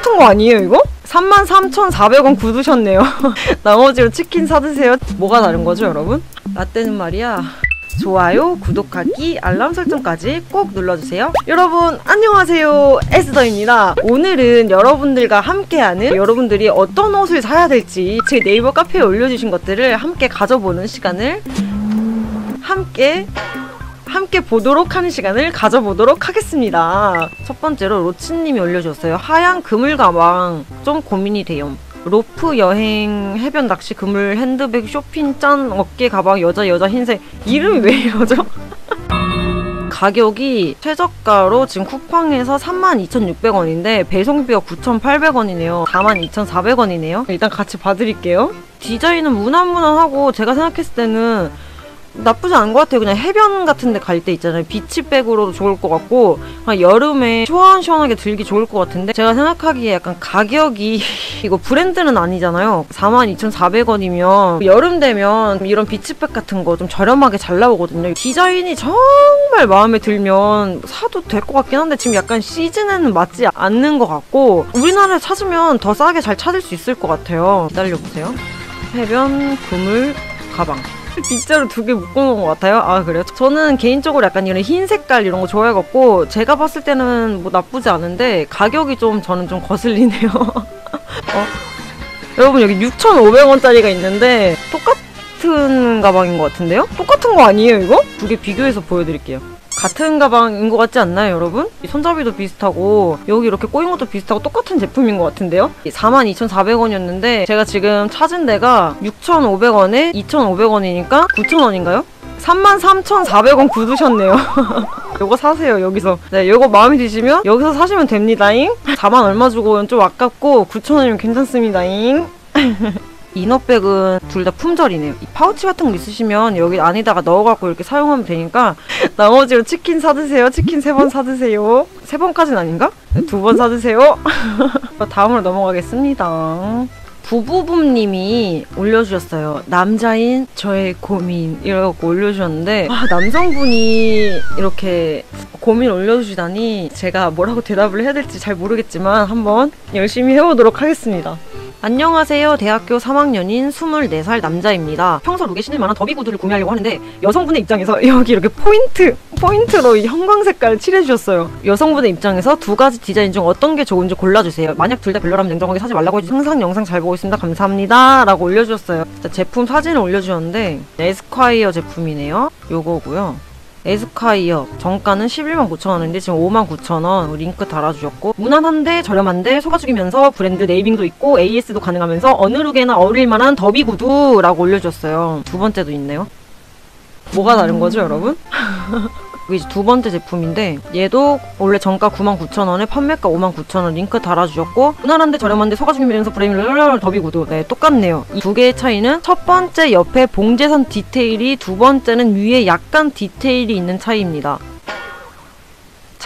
똑같은 거 아니에요 이거? 33,400원 굳으셨네요 나머지로 치킨 사드세요 뭐가 다른 거죠 여러분? 라떼는 말이야 좋아요, 구독하기, 알람 설정까지 꼭 눌러주세요. 여러분, 안녕하세요. 에스더입니다. 오늘은 여러분들과 함께하는 여러분들이 어떤 옷을 사야 될지 제 네이버 카페에 올려주신 것들을 함께 가져보는 시간을 함께 함께 보도록 하는 시간을 가져보도록 하겠습니다. 첫 번째로 로치님이 올려줬어요. 하얀 그물 가방 좀 고민이 돼요. 로프 여행 해변 낚시 그물 핸드백 쇼핑 짠 어깨 가방 여자 여자 흰색 이름이 왜 이러죠? 가격이 최저가로 지금 쿠팡에서 32,600원인데 배송비가 9,800원이네요. 42,400원이네요. 일단 같이 봐드릴게요. 디자인은 무난무난하고 제가 생각했을 때는 나쁘지 않은 것 같아요. 그냥 해변 같은 데 갈 때 있잖아요. beach bag으로도 좋을 것 같고 여름에 시원시원하게 들기 좋을 것 같은데 제가 생각하기에 약간 가격이 이거 브랜드는 아니잖아요. 42,400원이면 여름 되면 이런 beach bag 같은 거 좀 저렴하게 잘 나오거든요. 디자인이 정말 마음에 들면 사도 될 것 같긴 한데 지금 약간 시즌에는 맞지 않는 것 같고 우리나라에 찾으면 더 싸게 잘 찾을 수 있을 것 같아요. 기다려보세요. 해변 그물 가방. 빗자루 두 개 묶어놓은 것 같아요. 아 그래요? 저는 개인적으로 약간 이런 흰 색깔 이런 거 좋아해갖고 제가 봤을 때는 뭐 나쁘지 않은데 가격이 좀 저는 좀 거슬리네요. 어? 여러분 여기 6,500원짜리가 있는데 똑같은 가방인 것 같은데요? 똑같은 거 아니에요 이거? 두 개 비교해서 보여드릴게요. 같은 가방인 것 같지 않나요, 여러분? 손잡이도 비슷하고 여기 이렇게 꼬인 것도 비슷하고 똑같은 제품인 것 같은데요? 42,400원이었는데 제가 지금 찾은 데가 6,500원에 2,500원이니까 9,000원인가요? 33,400원 굳으셨네요. 요거 사세요, 여기서. 네, 요거 마음에 드시면 여기서 사시면 됩니다잉. 4만 얼마 주고는 좀 아깝고 9,000원이면 괜찮습니다잉. 이너백은 둘 다 품절이네요. 이 파우치 같은 거 있으시면 여기 안에다가 넣어갖고 이렇게 사용하면 되니까 나머지로 치킨 사드세요. 치킨 세 번 사드세요. 세 번까지는 아닌가? 네, 두번 사드세요. 다음으로 넘어가겠습니다. 부부붐님이 올려주셨어요. 남자인 저의 고민 이라고 올려주셨는데 아, 남성분이 이렇게 고민 올려주시다니 제가 뭐라고 대답을 해야 될지 잘 모르겠지만 한번 열심히 해보도록 하겠습니다. 안녕하세요. 대학교 3학년인 24살 남자입니다. 평소 룩에 신을 만한 더비 구두를 구매하려고 하는데 여성분의 입장에서 여기 이렇게 포인트, 포인트로 이 형광 색깔 칠해주셨어요. 여성분의 입장에서 두 가지 디자인 중 어떤 게 좋은지 골라주세요. 만약 둘 다 별로라면 냉정하게 사지 말라고 해주세요. 항상 영상 잘 보고 있습니다. 감사합니다. 라고 올려주셨어요. 제품 사진을 올려주셨는데 에스콰이어 제품이네요. 요거고요. 에스카이어. 정가는 11만 9천원인데 지금 5만 9천원 링크 달아주셨고 무난한데 저렴한데 소가죽이면서 브랜드 naming도 있고 AS도 가능하면서 어느 룩에나 어울릴만한 더비 구두라고 올려주셨어요. 두 번째도 있네요. 뭐가 다른 거죠 여러분? 이게 두 번째 제품인데 얘도 원래 정가 99,000원에 판매가 59,000원 링크 달아주셨고 무난한데 저렴한데 소가죽이면서 브레임을 더비 구두. 네 똑같네요. 이 두 개의 차이는 첫 번째 옆에 봉제선 디테일이 두 번째는 위에 약간 디테일이 있는 차이입니다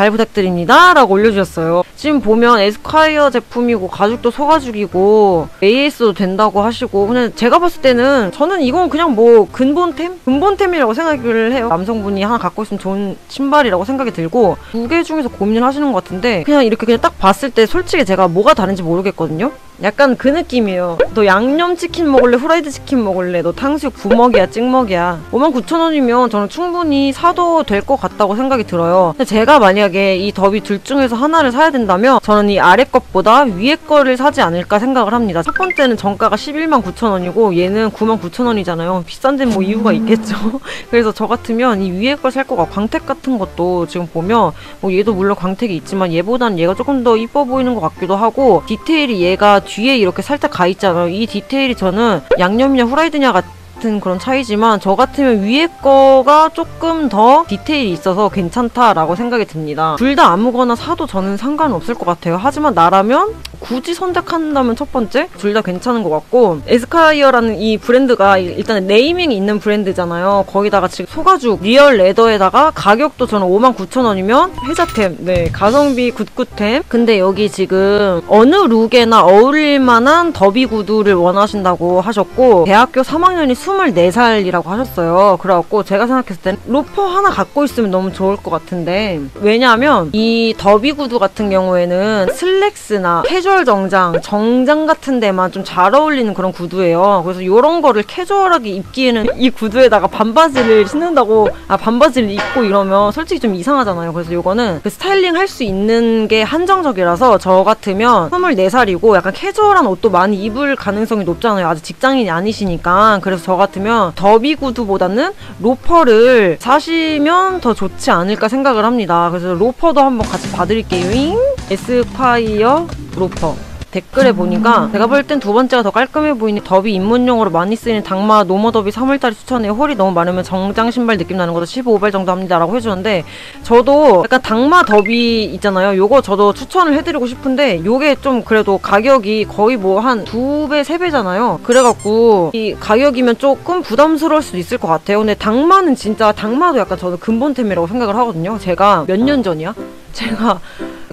잘 부탁드립니다. 라고 올려주셨어요. 지금 보면 에스콰이어 제품이고 가죽도 소가죽이고 AS도 된다고 하시고 그냥 제가 봤을 때는 저는 이건 그냥 뭐 근본템? 근본템이라고 생각을 해요. 남성분이 하나 갖고 있으면 좋은 신발이라고 생각이 들고 두 개 중에서 고민을 하시는 것 같은데 그냥 이렇게 그냥 딱 봤을 때 솔직히 제가 뭐가 다른지 모르겠거든요 약간 그 느낌이에요. 너 양념치킨 먹을래? 후라이드 치킨 먹을래? 너 탕수육 부먹이야? 찍먹이야? 59,000원이면 저는 충분히 사도 될 것 같다고 생각이 들어요. 근데 제가 만약에 이 더비 둘 중에서 하나를 사야 된다면 저는 이 아래 것보다 위에 거를 사지 않을까 생각을 합니다. 첫 번째는 정가가 11만 9천원이고 얘는 9만 9천원이잖아요. 비싼 데는 뭐 이유가 있겠죠. 그래서 저 같으면 이 위에 걸 살 거가 광택 같은 것도 지금 보면 뭐 얘도 물론 광택이 있지만 얘보다는 얘가 조금 더 이뻐 보이는 것 같기도 하고 디테일이 얘가 뒤에 이렇게 살짝 가 있잖아요. 이 디테일이 저는 양념이냐 후라이드냐 같은 같은 그런 차이지만 저 같으면 위에 거가 조금 더 디테일이 있어서 괜찮다라고 생각이 듭니다. 둘 다 아무거나 사도 저는 상관없을 것 같아요. 하지만 나라면 굳이 선택한다면 첫 번째 둘 다 괜찮은 것 같고 에스카이어라는 이 브랜드가 일단 naming이 있는 브랜드잖아요. 거기다가 지금 소가죽 real leather에다가 가격도 저는 59,000원이면 혜자템 네 가성비 good good템 근데 여기 지금 어느 룩에나 어울릴 만한 더비 구두를 원하신다고 하셨고 대학교 3학년이 24살이라고 하셨어요. 그래갖고 제가 생각했을 땐 로퍼 하나 갖고 있으면 너무 좋을 것 같은데 왜냐하면 이 더비 구두 같은 경우에는 슬랙스나 캐주 캐주얼 정장, 정장 같은 데만 좀 잘 어울리는 그런 구두예요. 그래서 이런 거를 캐주얼하게 입기에는 이 구두에다가 반바지를 신는다고 아 반바지를 입고 이러면 솔직히 좀 이상하잖아요. 그래서 이거는 그 스타일링 할 수 있는 게 한정적이라서 저 같으면 24살이고 약간 캐주얼한 옷도 많이 입을 가능성이 높잖아요. 아직 직장인이 아니시니까. 그래서 저 같으면 더비 구두보다는 로퍼를 사시면 더 좋지 않을까 생각을 합니다. 그래서 로퍼도 한번 같이 봐드릴게요. 잉? 에스콰이어 로퍼. 댓글에 보니까 제가 볼 땐 두 번째가 더 깔끔해 보이는 더비 입문용으로 많이 쓰이는 닥마 normal 더비 3홀짜리 추천해요. 홀이 너무 많으면 정장 신발 느낌 나는 것도 15만 정도 합니다 라고 해주는데 저도 약간 닥마 더비 있잖아요. 요거 저도 추천을 해드리고 싶은데 요게 좀 그래도 가격이 거의 뭐 한 두 배, 세 배잖아요. 그래갖고 이 가격이면 조금 부담스러울 수도 있을 것 같아요. 근데 닥마는 진짜 닥마도 약간 저는 근본템이라고 생각을 하거든요. 제가 몇 년 전이야? 제가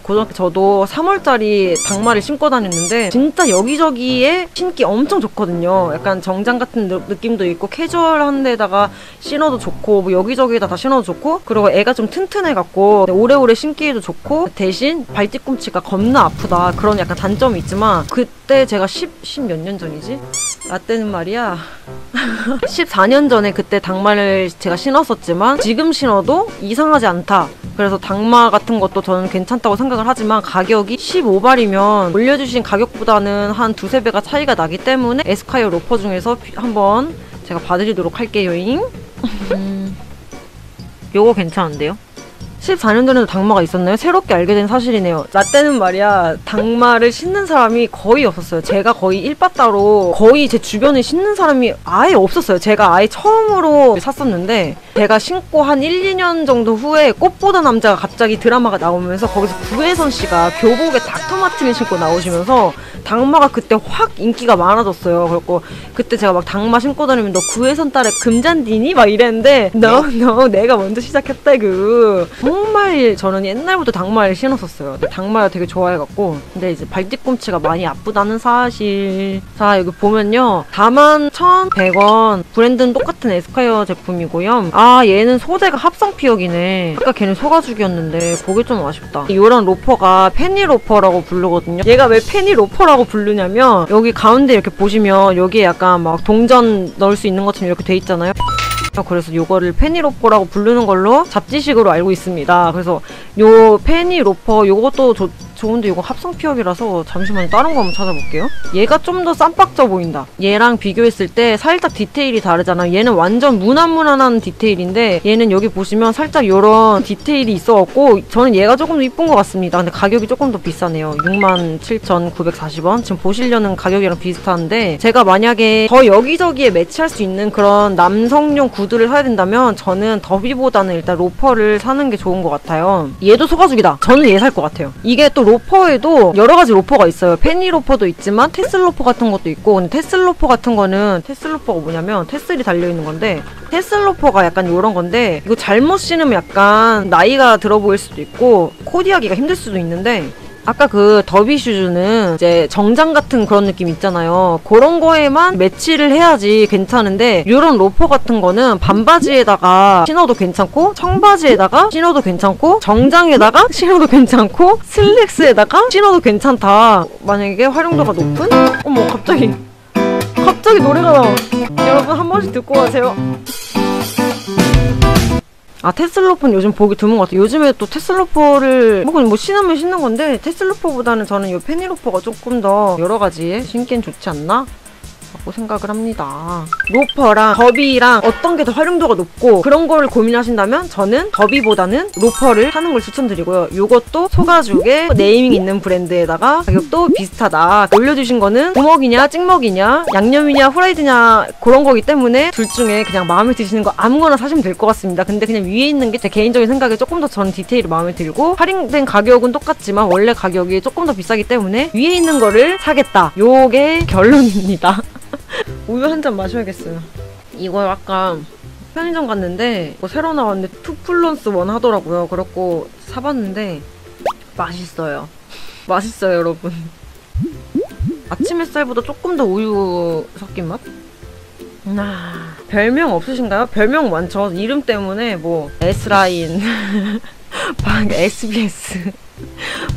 고등학교 저도 3월짜리 당마를 신고 다녔는데 진짜 여기저기에 신기 엄청 좋거든요. 약간 정장 같은 느, 느낌도 있고 캐주얼한 데다가 신어도 좋고 뭐 여기저기에다 다 신어도 좋고 그리고 애가 좀 튼튼해갖고 오래오래 신기에도 좋고 대신 발뒤꿈치가 겁나 아프다 그런 약간 단점이 있지만 그때 제가 10, 10몇 년 전이지? 나 때는 말이야 14년 전에 그때 당마를 제가 신었었지만 지금 신어도 이상하지 않다. 그래서 당마 같은 것도 저는 괜찮다고 생각 을 하지만 가격이 15발이면 올려주신 가격보다는 한 두세 배가 차이가 나기 때문에 에스콰이어 로퍼 중에서 한번 제가 봐드리도록 할게요잉. 음, 요거 괜찮은데요? 14년 전에도 당마가 있었나요? 새롭게 알게 된 사실이네요. 나 때는 말이야 당마를 신는 사람이 거의 없었어요. 제가 거의 일바따로 거의 제 주변에 신는 사람이 아예 없었어요. 제가 아예 처음으로 샀었는데 제가 신고 한 1, 2년 정도 후에 꽃보다 남자가 갑자기 드라마가 나오면서 거기서 구혜선 씨가 교복에 닥터 마틴을 신고 나오시면서 닥마가 그때 확 인기가 많아졌어요. 그래고 그때 제가 막 닥마 신고 다니면 너 구혜선 따라 해? 금잔디니? 막 이랬는데 너, 너 내가 먼저 시작했다 그 정말 저는 옛날부터 닥마를 신었었어요. 닥마를 되게 좋아해갖고. 근데 이제 발뒤꿈치가 많이 아프다는 사실. 자 여기 보면요. 41,100원. 브랜드는 똑같은 에스콰이어 제품이고요. 아 얘는 소재가 합성 피혁이네. 아까 걔는 소가죽이었는데 그게 좀 아쉽다. 이런 로퍼가 페니 로퍼라고 부르거든요. 얘가 왜 페니 로퍼라고 부르냐면 여기 가운데 이렇게 보시면 여기에 약간 막 동전 넣을 수 있는 것처럼 이렇게 돼 있잖아요 그래서 요거를 페니로퍼라고 부르는 걸로 잡지식으로 알고 있습니다. 그래서 요 페니로퍼 요것도 조, 좋은데 이거 합성 피혁이라서 잠시만요. 다른 거 한번 찾아볼게요. 얘가 좀 더 쌈박져 보인다. 얘랑 비교했을 때 살짝 디테일이 다르잖아. 얘는 완전 무난무난한 디테일인데 얘는 여기 보시면 살짝 요런 디테일이 있어갖고 저는 얘가 조금 더 이쁜 것 같습니다. 근데 가격이 조금 더 비싸네요. 67,940원. 지금 보시려는 가격이랑 비슷한데 제가 만약에 더 여기저기에 매치할 수 있는 그런 남성용 구두를 사야 된다면 저는 더비보다는 일단 로퍼를 사는 게 좋은 것 같아요. 얘도 소가죽이다. 저는 얘 살 것 같아요. 이게 또 로퍼에도 여러 가지 로퍼가 있어요. 페니 로퍼도 있지만 테슬 로퍼 같은 것도 있고 근데 테슬 로퍼 같은 거는 테슬 로퍼가 뭐냐면 테슬이 달려 있는 건데 테슬 로퍼가 약간 이런 건데 이거 잘못 신으면 약간 나이가 들어 보일 수도 있고 코디하기가 힘들 수도 있는데 아까 그 더비 슈즈는 이제 정장 같은 그런 느낌 있잖아요. 그런 거에만 매치를 해야지 괜찮은데 이런 로퍼 같은 거는 반바지에다가 신어도 괜찮고 청바지에다가 신어도 괜찮고 정장에다가 신어도 괜찮고 슬랙스에다가 신어도 괜찮다. 만약에 활용도가 높은? 어머 갑자기 갑자기 노래가 나와. 여러분 한 번씩 듣고 가세요. 아 테슬로퍼는 요즘 보기 드문 것 같아요. 요즘에 또 테슬로퍼를 뭐, 뭐 신으면 신는 건데 테슬로퍼보다는 저는 이 페니로퍼가 조금 더 여러 가지에 신기엔 좋지 않나? 라고 생각을 합니다. 로퍼랑 더비랑 어떤 게 더 활용도가 높고 그런 거를 고민하신다면 저는 더비보다는 로퍼를 사는 걸 추천드리고요. 이것도 소가죽에 네이밍 있는 브랜드에다가 가격도 비슷하다. 올려주신 거는 부먹이냐 찍먹이냐 양념이냐 후라이드냐 그런 거기 때문에 둘 중에 그냥 마음에 드시는 거 아무거나 사시면 될 것 같습니다. 근데 그냥 위에 있는 게 제 개인적인 생각에 조금 더 전 디테일이 마음에 들고 할인된 가격은 똑같지만 원래 가격이 조금 더 비싸기 때문에 위에 있는 거를 사겠다. 요게 결론입니다. 우유 한 잔 마셔야겠어요. 이거 약간 편의점 갔는데 뭐 새로 나왔는데 two plus one 하더라고요. 그렇고 사봤는데 맛있어요. 맛있어요, 여러분. 아침 햇살보다 조금 더 우유 섞인 맛? 아, 별명 없으신가요? 별명 많죠. 이름 때문에 뭐 S라인, 방 SBS,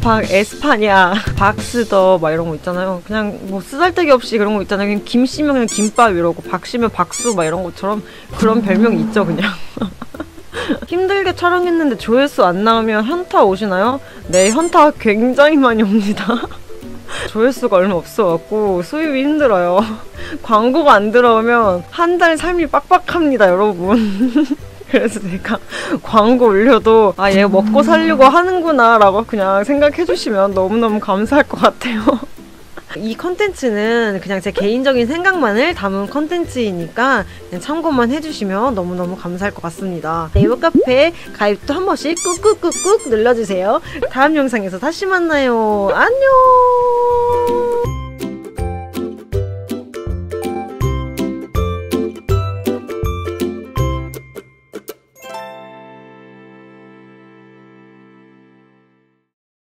박 에스파냐, 박스더 막 이런 거 있잖아요. 그냥 뭐 쓰잘데기 없이 그런 거 있잖아요. 그냥 김 씨면 그냥 김밥 이러고 박 씨면 박수 막 이런 것처럼 그런 별명이 있죠, 그냥. 힘들게 촬영했는데 조회수 안 나오면 현타 오시나요? 네, 현타 굉장히 많이 옵니다. 조회수가 얼마 없어갖고 수입이 힘들어요. 광고가 안 들어오면 한 달 삶이 빡빡합니다, 여러분. 그래서 내가 광고 올려도 아, 얘 먹고 살려고 하는구나 라고 그냥 생각해 주시면 너무너무 감사할 것 같아요. 이 컨텐츠는 그냥 제 개인적인 생각만을 담은 컨텐츠이니까 참고만 해주시면 너무너무 감사할 것 같습니다. 네이버 카페 가입도 한 번씩 꾹꾹꾹꾹 눌러주세요. 다음 영상에서 다시 만나요. 안녕!